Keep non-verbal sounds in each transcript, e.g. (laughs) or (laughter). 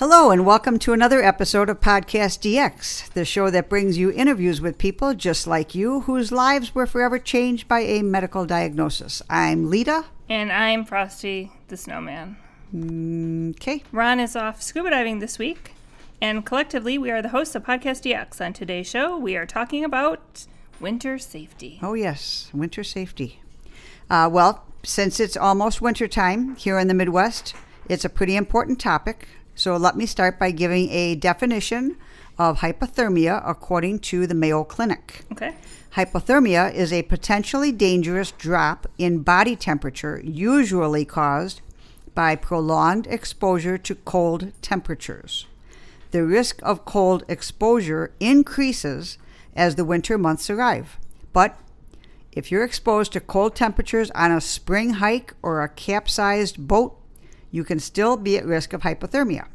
Hello, and welcome to another episode of Podcast DX, the show that brings you interviews with people just like you whose lives were forever changed by a medical diagnosis. I'm Lita. And I'm Frosty the Snowman. Okay. Ron is off scuba diving this week, and collectively we are the hosts of Podcast DX. On today's show, we are talking about winter safety. Oh, yes, winter safety. Uh, well, since it's almost winter time here in the Midwest, it's a pretty important topic. So let me start by giving a definition of hypothermia according to the Mayo Clinic. Okay. Hypothermia is a potentially dangerous drop in body temperature, usually caused by prolonged exposure to cold temperatures. The risk of cold exposure increases as the winter months arrive. But if you're exposed to cold temperatures on a spring hike or a capsized boat, you can still be at risk of hypothermia.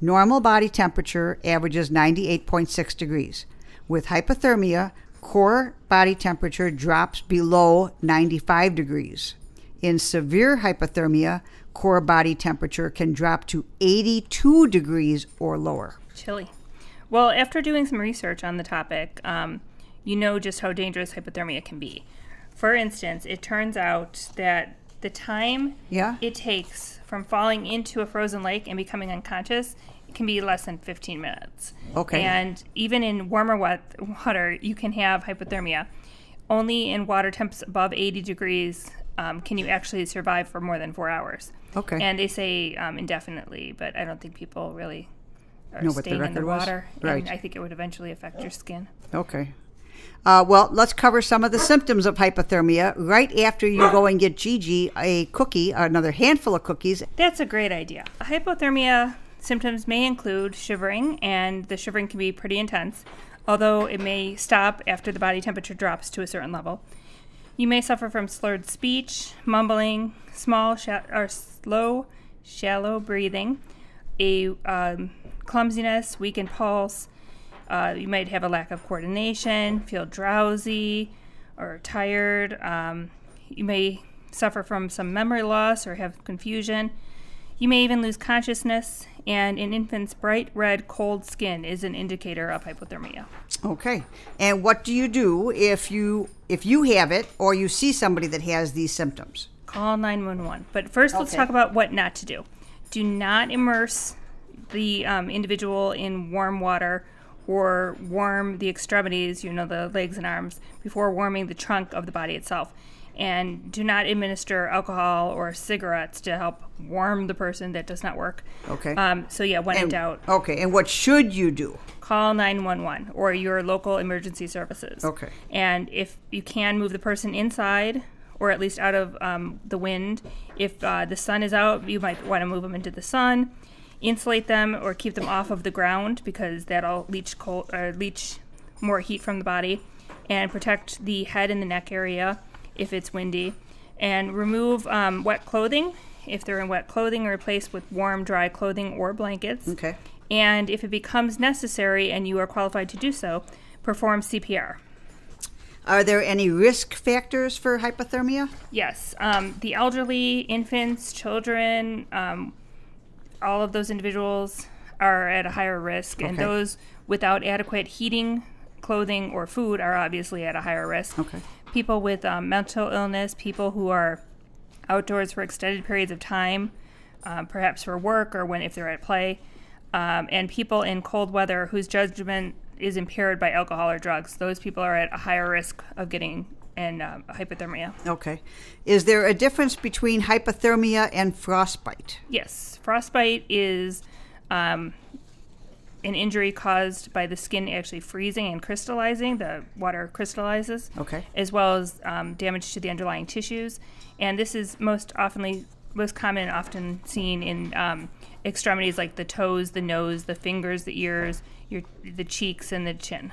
Normal body temperature averages 98.6 degrees. With hypothermia, core body temperature drops below 95 degrees. In severe hypothermia, core body temperature can drop to 82 degrees or lower. Chilly. Well, after doing some research on the topic, um, you know just how dangerous hypothermia can be. For instance, it turns out that the time Yeah? it takes from falling into a frozen lake and becoming unconscious can be less than 15 minutes. Okay. And even in warmer wet water, you can have hypothermia. Only in water temps above 80 degrees um, can you actually survive for more than four hours. Okay. And they say um, indefinitely, but I don't think people really are Know what the staying in the record was? water. Right. And I think it would eventually affect your skin. Okay. Uh, well, let's cover some of the symptoms of hypothermia right after you go and get Gigi a cookie, another handful of cookies. That's a great idea. Hypothermia symptoms may include shivering, and the shivering can be pretty intense, although it may stop after the body temperature drops to a certain level. You may suffer from slurred speech, mumbling, small or slow, shallow breathing, a um, clumsiness, weakened pulse. Uh, you might have a lack of coordination, feel drowsy or tired. Um, you may suffer from some memory loss or have confusion. You may even lose consciousness, and an infants, bright red, cold skin is an indicator of hypothermia. Okay. And what do you do if you if you have it or you see somebody that has these symptoms? Call 911. But first, let's talk about what not to do. Do not immerse the um, individual in warm water or warm the extremities, you know, the legs and arms, before warming the trunk of the body itself. And do not administer alcohol or cigarettes to help warm the person. That does not work. Okay. Um, so, yeah, when in doubt, Okay. And what should you do? call 911 or your local emergency services. Okay. And if you can move the person inside or at least out of um, the wind, if uh, the sun is out, you might want to move them into the sun, insulate them, or keep them off of the ground because that'll leach cold or leach more heat from the body, and protect the head and the neck area if it's windy, and remove um, wet clothing if they're in wet clothing, replace with warm, dry clothing or blankets. Okay. And if it becomes necessary and you are qualified to do so, perform CPR. Are there any risk factors for hypothermia? Yes, um, the elderly, infants, children, um, all of those individuals are at a higher risk, and those without adequate heating, clothing, or food are obviously at a higher risk. Okay. People with um, mental illness, people who are outdoors for extended periods of time, um, perhaps for work or when if they're at play, um, and people in cold weather whose judgment is impaired by alcohol or drugs. Those people are at a higher risk of getting and um, hypothermia. Okay. Is there a difference between hypothermia and frostbite? Yes, frostbite is um, an injury caused by the skin actually freezing and crystallizing. The water crystallizes. Okay. As well as um, damage to the underlying tissues, and this is most oftenly most common, and often seen in um, extremities like the toes, the nose, the fingers, the ears, your the cheeks, and the chin.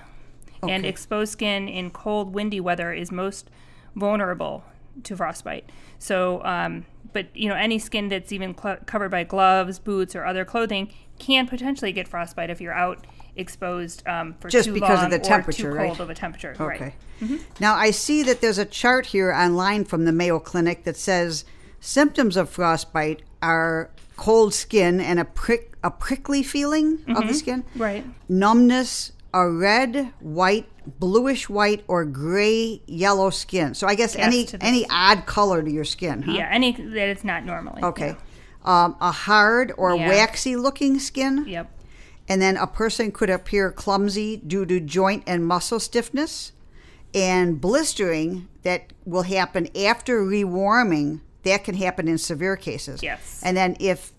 And exposed skin in cold, windy weather is most vulnerable to frostbite. So, um, but you know, any skin that's even cl- covered by gloves, boots, or other clothing can potentially get frostbite if you're out exposed um, for Just too because of long the or temperature, too right? cold of a temperature. Okay. Right. Now, I see that there's a chart here online from the Mayo Clinic that says symptoms of frostbite are cold skin and a prick a prickly feeling of the skin. Right. Numbness, a red, white, bluish white, or gray yellow skin. So I guess any any odd color to your skin, huh? Yeah, any that it's not normally. Okay. Um, a hard or Yeah. waxy looking skin. Yep. And then a person could appear clumsy due to joint and muscle stiffness and blistering that will happen after rewarming. That can happen in severe cases. Yes. And then if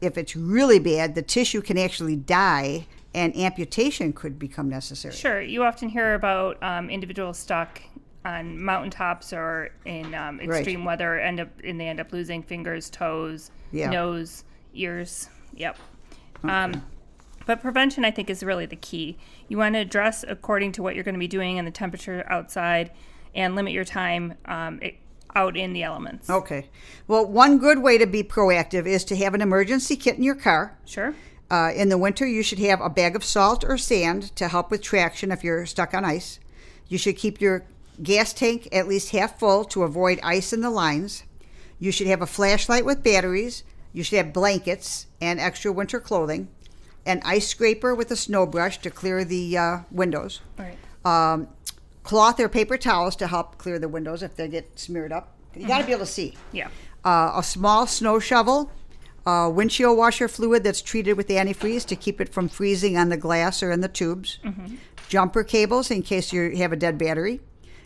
if it's really bad, the tissue can actually die and amputation could become necessary. Sure. You often hear about um, individuals stuck on mountaintops or in um, extreme weather, end up and they end up losing fingers, toes, Yeah. nose, ears. Yep. Um, but prevention, I think, is really the key. You want to dress according to what you're going to be doing and the temperature outside, and limit your time um, it, out in the elements. Okay. Well, one good way to be proactive is to have an emergency kit in your car. Sure. Uh, in the winter, you should have a bag of salt or sand to help with traction if you're stuck on ice. You should keep your gas tank at least half full to avoid ice in the lines. You should have a flashlight with batteries. You should have blankets and extra winter clothing. An ice scraper with a snow brush to clear the uh, windows. Right. Um, cloth or paper towels to help clear the windows if they get smeared up. You got to be able to see Yeah. uh, a small snow shovel, uh, windshield washer fluid that's treated with antifreeze to keep it from freezing on the glass or in the tubes, jumper cables in case you have a dead battery,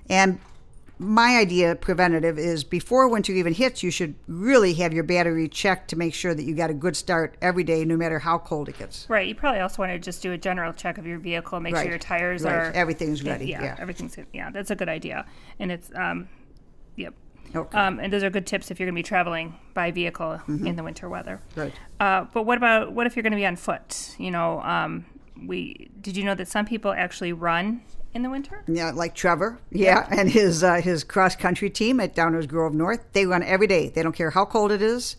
and my idea preventative is before winter even hits, you should really have your battery checked to make sure that you got a good start every day, no matter how cold it gets. Right. You probably also want to just do a general check of your vehicle, make Right. sure your tires Right. are Everything's ready, Yeah, yeah. everything's yeah. That's a good idea, and it's um, yep. Okay. Um, and those are good tips if you're going to be traveling by vehicle in the winter weather. Right. Uh, but what about what if you're going to be on foot? You know, um, we did you know that some people actually run in the winter? Yeah, like Trevor, yeah, and his uh, his cross country team at Downers Grove North. They run every day. They don't care how cold it is.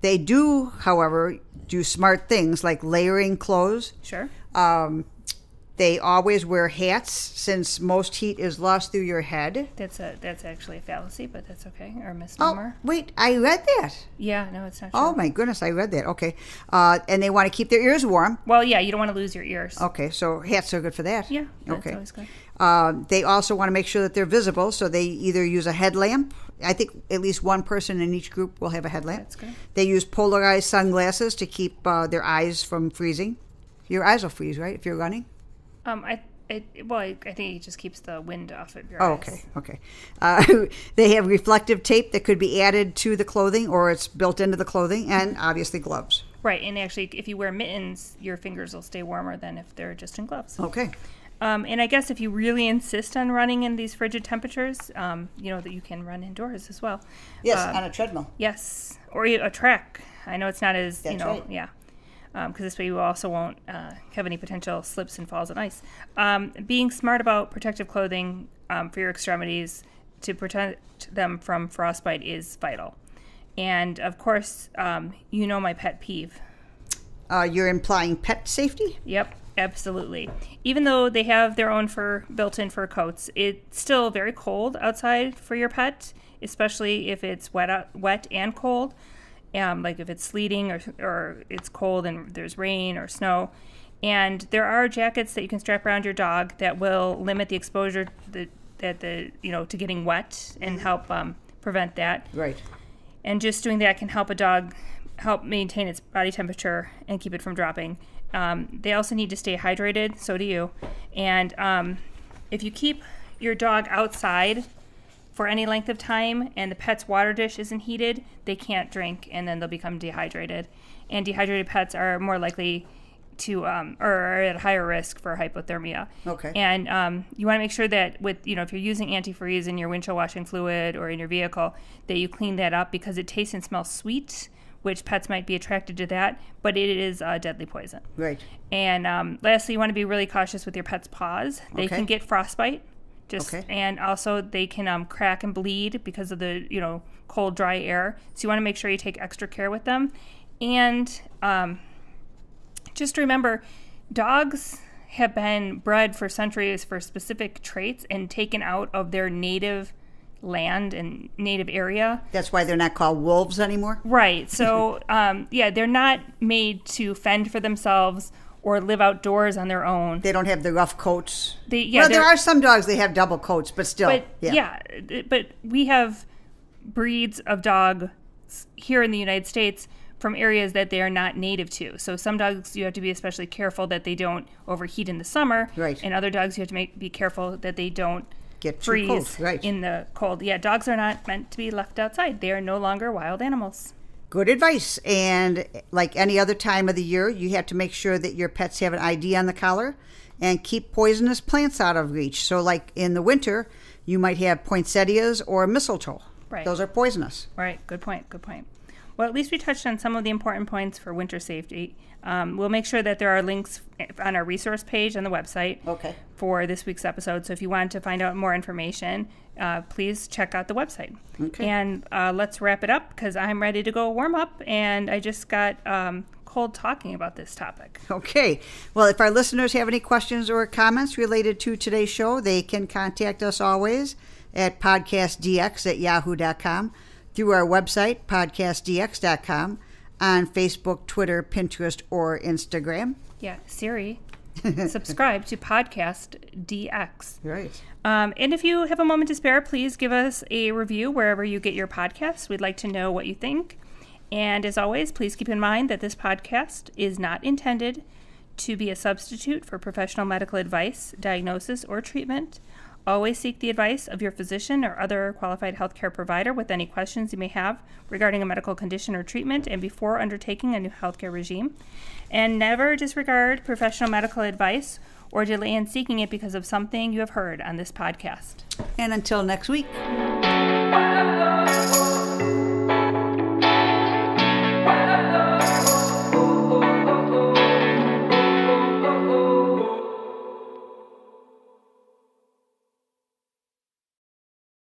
They do, however, do smart things like layering clothes. Sure. Um, they always wear hats since most heat is lost through your head. That's a that's actually a fallacy, but that's okay or a misnomer. Oh, misnomer. wait, I read that. Yeah, no, it's not. True. Oh my goodness, I read that. Okay, uh, and they want to keep their ears warm. Well, yeah, you don't want to lose your ears. Okay, so hats are good for that. Yeah, that's okay. always good. Um, they also want to make sure that they're visible, so they either use a headlamp. I think at least one person in each group will have a headlamp. That's good. They use polarized sunglasses to keep uh, their eyes from freezing. Your eyes will freeze, right, if you're running? Um, I it well, I, I think it just keeps the wind off of your Oh, eyes. okay, okay. Uh, (laughs) they have reflective tape that could be added to the clothing, or it's built into the clothing, and obviously gloves. Right, and actually, if you wear mittens, your fingers will stay warmer than if they're just in gloves. Okay. Um, and I guess if you really insist on running in these frigid temperatures, um, you know that you can run indoors as well. Yes, Uh, on a treadmill. Yes, or a track. I know it's not as you know, right. yeah, because this way you also won't uh, have any potential slips and falls on ice. Um, being smart about protective clothing um, for your extremities to protect them from frostbite is vital. And of course, um, you know my pet peeve. Uh, you're implying pet safety? Yep, absolutely. Even though they have their own fur built-in fur coats, it's still very cold outside for your pet, especially if it's wet out, wet and cold. Um, like if it's sleeting or or it's cold and there's rain or snow. And there are jackets that you can strap around your dog that will limit the exposure that that the you know to getting wet and help um, prevent that Right. and just doing that can help a dog help maintain its body temperature and keep it from dropping. Um, they also need to stay hydrated, so do you. And um, if you keep your dog outside for any length of time and the pet's water dish isn't heated, they can't drink and then they'll become dehydrated. And dehydrated pets are more likely to um, or are at higher risk for hypothermia. Okay. And um, you want to make sure that with you know if you're using antifreeze in your windshield washing fluid or in your vehicle, that you clean that up because it tastes and smells sweet, which pets might be attracted to that, but it is a deadly poison. Right. And um, lastly, you want to be really cautious with your pet's paws. They Okay. can get frostbite. Just Okay. and also they can um, crack and bleed because of the you know cold dry air. So you want to make sure you take extra care with them, and um, just remember, dogs have been bred for centuries for specific traits and taken out of their native land and native area. That's why they're not called wolves anymore. Right. So, (laughs) um, yeah, they're not made to fend for themselves or live outdoors on their own. They don't have the rough coats. They, yeah, well, there they're- some dogs they have double coats, but still, But yeah. yeah. but we have breeds of dogs here in the United States from areas that they are not native to. So some dogs you have to be especially careful that they don't overheat in the summer, Right. And other dogs you have to make, be careful that they don't Get too freeze cold, right. in the cold. Yeah, dogs are not meant to be left outside. They are no longer wild animals. Good advice. And like any other time of the year, you have to make sure that your pets have an ID on the collar and keep poisonous plants out of reach. So, like in the winter, you might have poinsettias or mistletoe. Right. Those are poisonous. Right. Good point. Good point. Well, at least we touched on some of the important points for winter safety. Um, we'll make sure that there are links on our resource page on the website Okay. for this week's episode. So if you want to find out more information, uh, please check out the website. Okay. And uh, let's wrap it up because I'm ready to go warm up, and I just got um, cold talking about this topic. Okay. Well, if our listeners have any questions or comments related to today's show, they can contact us always at podcastdx at yahoo.com, through our website, podcastdx.com, on Facebook, Twitter, Pinterest, or Instagram. Yeah, Siri, subscribe to Podcast DX. Right. Um, and if you have a moment to spare, please give us a review wherever you get your podcasts. We'd like to know what you think. And as always, please keep in mind that this podcast is not intended to be a substitute for professional medical advice, diagnosis, or treatment. Always seek the advice of your physician or other qualified healthcare provider with any questions you may have regarding a medical condition or treatment and before undertaking a new healthcare regime. And never disregard professional medical advice or delay in seeking it because of something you have heard on this podcast. And until next week.